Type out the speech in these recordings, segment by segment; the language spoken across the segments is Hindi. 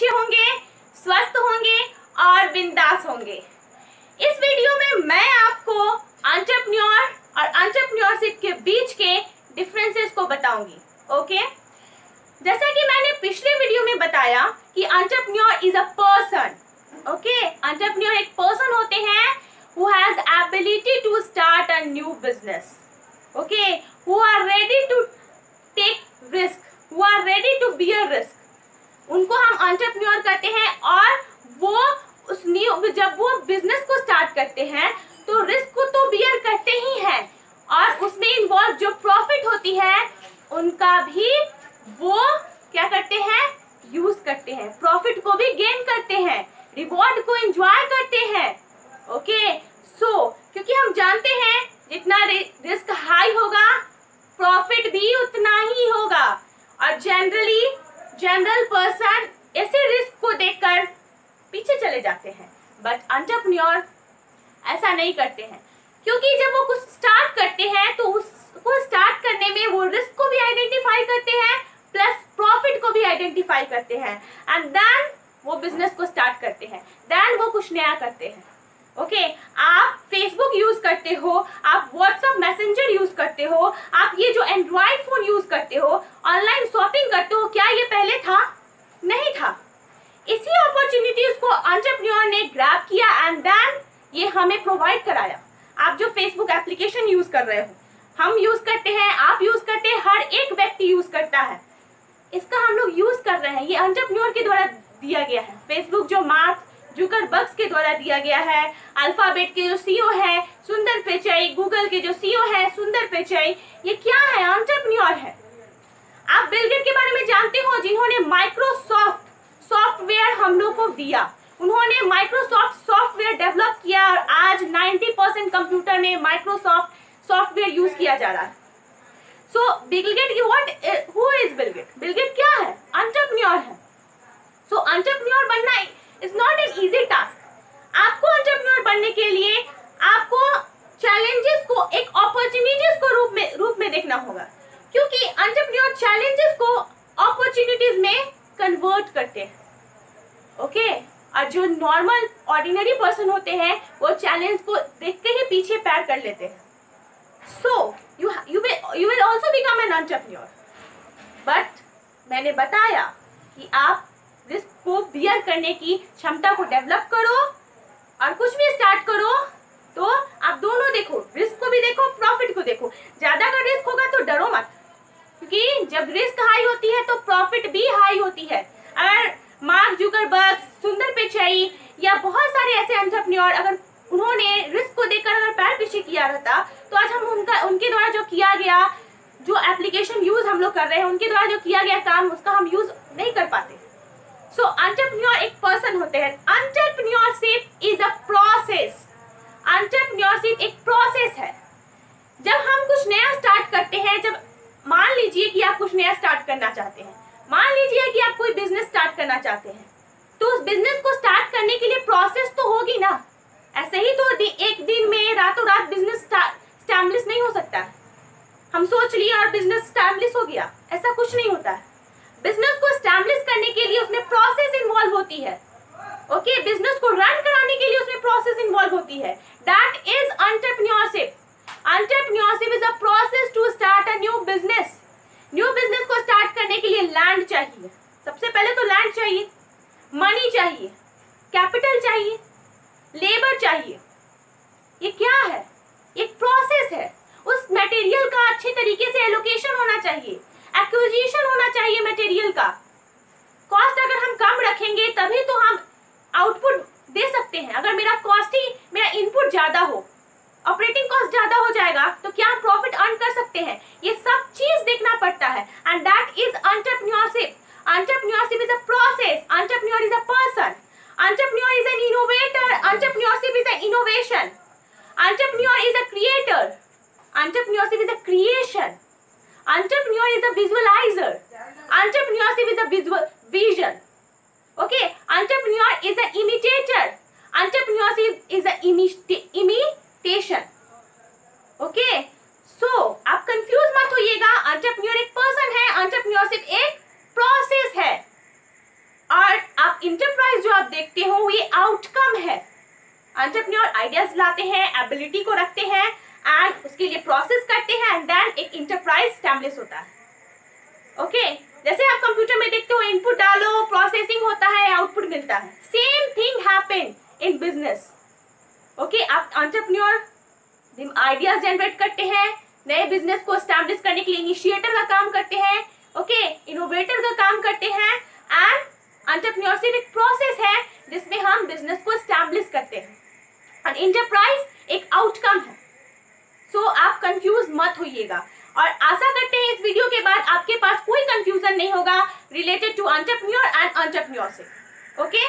अच्छे होंगे, स्वस्थ होंगे और बिंदास होंगे। इस वीडियो में मैं आपको अंटरप्रेन्योर और अंटरप्रेन्योरशिप के बीच के डिफरेंसेस को बताऊँगी ओके जैसा कि मैंने पिछले वीडियो में बताया कि entrepreneur is a person okay entrepreneur एक पर्सन होते हैं who has ability to start a new business, okay? Who are ready to take risk, who are ready to bear risk उनको हम अंटरप्रेन्योर कहते हैं और वो उस न्यू जब वो बिज़नेस को स्टार्ट करते हैं तो रिस्क को तो बियर करते ही हैं। और उसमें इन्वॉल्व जो प्रॉफिट होती है, उनका भी वो क्या करते हैं यूज़ करते हैं। प्रॉफिट को भी गेन करते हैं रिवॉर्ड को एंजॉय करते हैं। ओके सो क्योंकि हम जानते हैं जितना रिस्क हाई होगा प्रॉफिट भी उतना ही होगा। और जनरली जनरल पर्सन ऐसे रिस्क को देखकर पीछे चले जाते हैं। बट अंटरप्रेन्योर ऐसा नहीं करते हैं। क्योंकि जब वो कुछ स्टार्ट करते हैं तो उसको स्टार्ट करने में वो रिस्क को भी आइडेंटिफाई करते हैं प्लस प्रॉफिट को भी आइडेंटिफाई करते हैं। एंड देन वो बिज़नेस को स्टार्ट करते हैं। देन वो कुछ नया करते हैं। ओके okay, आप फेसबुक यूज़ करते हो आप व्हाट्सएप मैसेंजर यूज़ करते हो आप ये जो एंड्रॉइड फ़ोन यूज़ करते हो ऑनलाइन शॉपिंग करते हो क्या ये पहले था? नहीं था। इसी अपॉर्चुनिटीज़ को एंटरप्रेन्योर ने ग्रैब किया एंड देन ये हमें प्रोवाइड कराया। आप जो फेसबुक एप्लीकेशन यूज़ कर रहे हो, हम यूज़ करते हैं, आप यूज़ करते हैं, हर एक व्यक्ति यूज़ करता है। इसका हम लोग यूज़ कर रहे हैं। ये एंटरप्रेन्योर के द्वारा दिया गया है। फेसबुक जो मार्क जुकर बक्स के द्वारा दिया गया है अल्फ़ाबेट के जो सीईओ है, सुंदर पिचाई गूगल के जो सीईओ है, सुंदर पिचाई ये क्या है? एंटरप्रेन्योर है। आप बिलगेट के बारे में जानते हो सॉफ्टवेयर हम को दिया। उन्होंने माइक्रोसॉफ्ट सॉफ्टवेयर डेवलप किया और आज 90 परसेंट कंप्यूटर में माइक्रोसॉफ्ट सॉफ्टवेयर यूज़ किया जा रहा है। सो बिलगेट की what who is Bill Gate Bill Gate क्या है? एंटरप्रेन्योर है। सो so, एंटरप्रेन्योर बनना is not an easy task आपको एंटरप्रेन्योर बनने के लिए आपको चैलेंजेस को एक अपॉर्चुनिटीज़ को रूप में रूप में देखना होगा। क्योंकि एंटरप्रेन्योर चैलेंजेस को अपॉर्चुनिटीज़ में कन्वर्ट करते हैं। ओके? और जो नॉर्मल ऑर्डिनरी पर्सन होते हैं, वो चैलेंज को देख के ही पीछे पैर कर लेते हैं। So you you you will also become an entrepreneur but मैंने बताया कि आप रिस्क को बियर करने की क्षमता को डेवलप करो और कुछ भी स्टार्ट करो तो आप दोनों देखो रिस्क को भी देखो प्रॉफिट को देखो। ज़्यादा अगर रिस्क होगा तो डरो मत। क्योंकि जब रिस्क हाई होती है तो प्रॉफिट भी हाई होती है। अगर मार्क जुकरबर्ग सुंदर पिचाई या बहुत सारे ऐसे एंटरप्रेन्योर अगर उन्होंने रिस्क को देखकर अगर पैर पीछे किया रहता तो आज हम उनका उनके द्वारा जो किया गया जो एप्लीकेशन यूज़ हम लोग कर रहे हैं उनके द्वारा जो किया गया काम उसका हम यूज़ नहीं कर पाते। सो so, एक पर्सन होते हैं। अंटरप्रेन्योरशिप इज़ अ प्रोसेस अंटरप्रेन्योरशिप एक प्रोसेस है। जब हम कुछ नया स्टार्ट करते हैं जब मान लीजिए कि आप कुछ नया स्टार्ट करना चाहते हैं मान लीजिए कि आप कोई बिज़नेस स्टार्ट करना चाहते हैं तो उस बिज़नेस को स्टार्ट करने के लिए प्रोसेस तो होगी ना। ऐसे ही तो एक दिन में रातों रात बिज़नेस स्टैब्लिश नहीं हो सकता। हम सोच लिए और बिज़नेस स्टैब्लिश हो गया। ऐसा कुछ नहीं होता। है बिज़नेस को स्टैब्लिश करने के लिए उसमें प्रोसेस इन्वॉल्व होती है। ओके okay, बिज़नेस को रन कराने के लिए उसमें प्रोसेस इन्वॉल्व होती है। That is entrepreneurship entrepreneurship is a process to start a new business new business को स्टार्ट करने के लिए लैंड चाहिए। सबसे पहले तो लैंड चाहिए मनी चाहिए कैपिटल चाहिए लेबर चाहिए। ये क्या है? एक प्रोसेस है। उस मटेरियल का अच्छे तरीके से एलोकेशन होना चाहिए। एक्विजिशन होना चाहिए मटेरियल का। कॉस्ट अगर हम कम रखेंगे, तभी तो हम आउटपुट दे सकते हैं। अगर मेरा कॉस्ट ही, मेरा इनपुट ज़्यादा हो ऑपरेटिंग कॉस्ट ज़्यादा हो जाएगा तो क्या हम प्रॉफिट अर्न कर सकते हैं? ये सब चीज़ देखना पड़ता है and that is entrepreneurship entrepreneurship is a process entrepreneur is a person entrepreneur is an innovator entrepreneurship is an innovation entrepreneur is a creator entrepreneurship is a creation entrepreneur is a visualizer entrepreneurship is a visual vision okay entrepreneur is an imitator entrepreneurship is a imita imitation okay so आप कंफ्यूज मत होइएगा entrepreneur एक पर्सन है entrepreneurship एक प्रोसेस है और आप एंटरप्रेन्योर आइडियाज़ लाते हैं एबिलिटी को रखते हैं एंड उसके लिए प्रोसेस करते हैं एंड देन एक इंटरप्राइज स्टैब्लिश होता है। Okay okay? जैसे आप कंप्यूटर में देखते हो इनपुट डालो प्रोसेसिंग होता है आउटपुट मिलता है। Same thing happen in business okay आप एंटरप्रेन्योर आइडियाज़ जनरेट करते हैं, नए बिज़नेस को स्टैब्लिश करने के लिए इनिशिएटर का काम करते हैं। Okay okay? इनोवेटर का काम करते हैं एंड एंटरप्रेन्योरशिप एक प्रोसेस है जिसमें हम बिज़नेस को स्टैब्लिश करते हैं और इंटरप्राइज एक आउटकम है। सो so, आप कंफ्यूज मत होइएगा। और आशा करते हैं इस वीडियो के बाद आपके पास कोई कंफ्यूजन नहीं होगा related to entrepreneur and entrepreneurship okay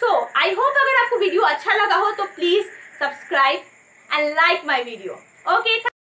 so I hope अगर आपको वीडियो अच्छा लगा हो तो please subscribe and like my video okay